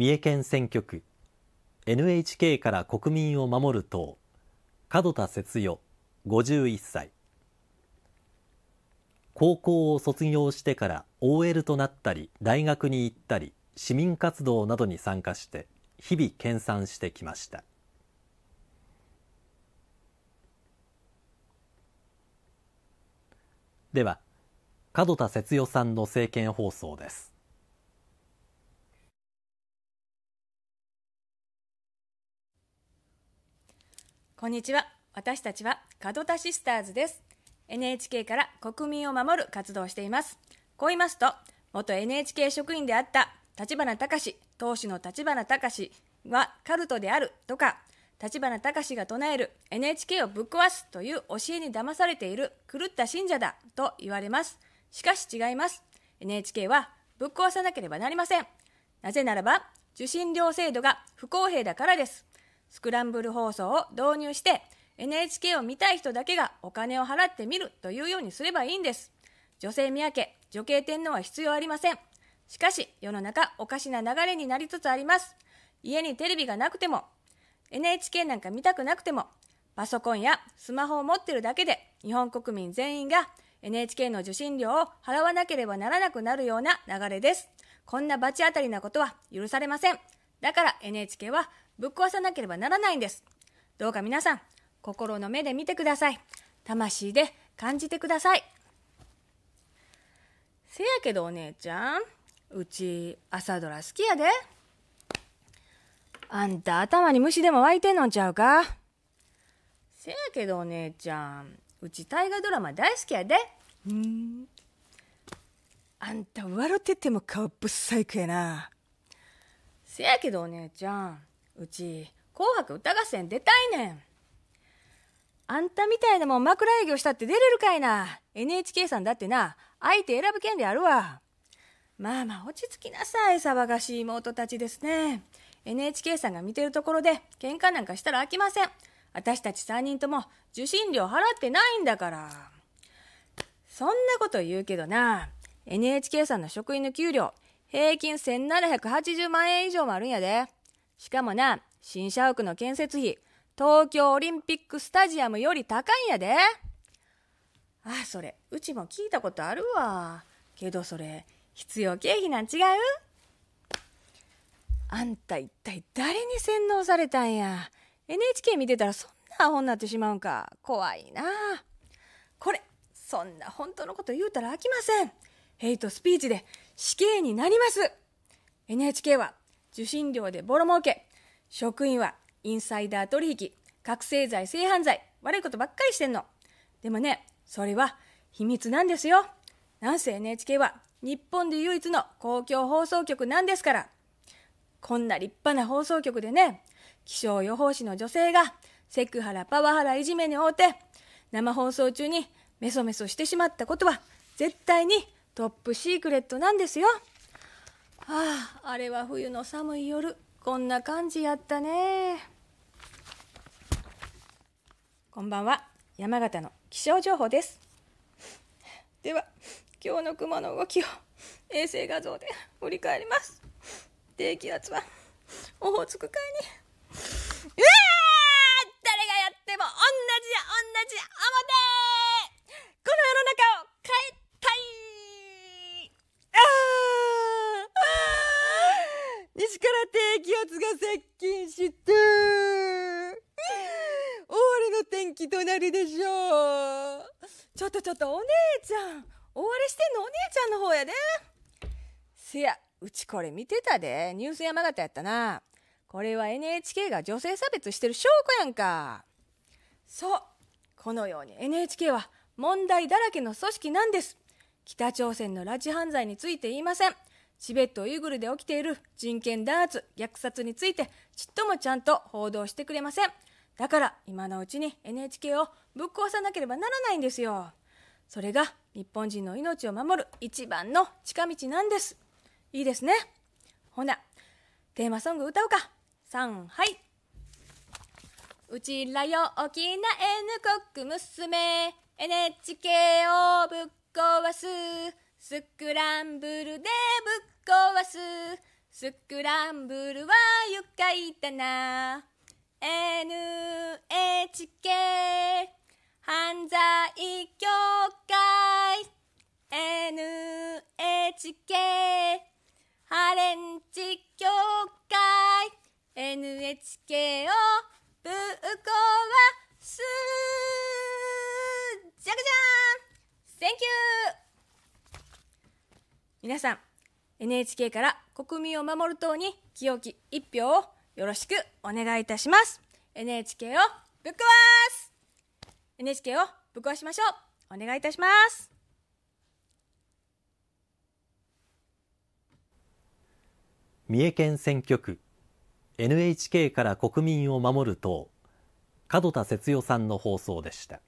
三重県選挙区。NHK から国民を守る党。門田節代51歳。高校を卒業してから OL となったり大学に行ったり市民活動などに参加して日々研鑽してきました。では門田節代さんの政見放送です。こんにちは私たちは門田シスターズです NHK から国民を守る活動をしていますこう言いますと元 NHK 職員であった立花隆党首の立花隆はカルトであるとか立花隆が唱える NHK をぶっ壊すという教えに騙されている狂った信者だと言われます。しかし違います。NHK はぶっ壊さなければなりません。なぜならば受信料制度が不公平だからです。スクランブル放送を導入して NHK を見たい人だけがお金を払って見るというようにすればいいんです。女性宮家、女系天皇は必要ありません。しかし世の中おかしな流れになりつつあります。家にテレビがなくても NHK なんか見たくなくてもパソコンやスマホを持ってるだけで日本国民全員が NHK の受信料を払わなければならなくなるような流れです。こんな罰当たりなことは許されません。だから NHK はぶっ壊さなければならないんです。どうか皆さん、心の目で見てください。魂で感じてください。せやけどお姉ちゃん、うち朝ドラ好きやで。あんた頭に虫でも湧いてんのんちゃうかせやけどお姉ちゃんうち大河ドラマ大好きやでうんあんた笑ってても顔ぶっ細工やなせやけどお姉ちゃんうち「紅白歌合戦」出たいねん。あんたみたいなもん枕営業したって出れるかいな。NHK さんだってな相手選ぶ権利あるわ。まあまあ落ち着きなさい騒がしい妹たちですね。NHK さんが見てるところで喧嘩なんかしたら飽きません。私たち3人とも受信料払ってないんだから。そんなこと言うけどな。NHK さんの職員の給料平均1780万円以上もあるんやで。しかもな新社屋の建設費東京オリンピックスタジアムより高いんやで。あそれうちも聞いたことあるわ。けどそれ必要経費なん違う？あんた一体誰に洗脳されたんや？NHK 見てたらそんなアホになってしまうんか。怖いな。これそんな本当のこと言うたら飽きません。ヘイトスピーチで死刑になります。NHK は受信料でボロ儲け。職員はインサイダー取引。覚醒剤性犯罪。悪いことばっかりしてんの。でもねそれは秘密なんですよ。なんせ NHK は日本で唯一の公共放送局なんですから。こんな立派な放送局でね、気象予報士の女性がセクハラ、パワハラ、いじめに遭うて、生放送中にメソメソしてしまったことは、絶対にトップシークレットなんですよ。ああ、あれは冬の寒い夜、こんな感じやったね。こんばんは、山形の気象情報です。では、今日の雲の動きを衛星画像で振り返ります。低気圧はオホーツク海にうわ誰がやっても同じや同じや思てこの世の中を変えたいああ西から低気圧が接近して大荒れの天気となるでしょう。ちょっとちょっとお姉ちゃん。大荒れしてんのお姉ちゃんの方やで。せやうちこれ見てたで。ニュース山形やったな。これは NHK が女性差別してる証拠やんか。そう。このように NHK は問題だらけの組織なんです。北朝鮮の拉致犯罪について言いません。チベットウイグルで起きている人権弾圧虐殺についてちっともちゃんと報道してくれません。だから今のうちに NHK をぶっ壊さなければならないんですよ。それが日本人の命を守る一番の近道なんです。いいですね。ほなテーマソング歌うか。3はい。うちらよ大きな N 国娘。NHK をぶっ壊す。スクランブルでぶっ壊すスクランブルは愉快だな。NHK 犯罪協会。NHK ハレンチ協会。NHK をぶっ壊す。じゃかじゃん！Thank you 皆さん NHK から国民を守る党に清き一票をよろしくお願いいたします。NHK をぶっ壊す。NHK をぶっ壊しましょう。お願いいたします。三重県選挙区。NHK から国民を守る党。門田節代さんの放送でした。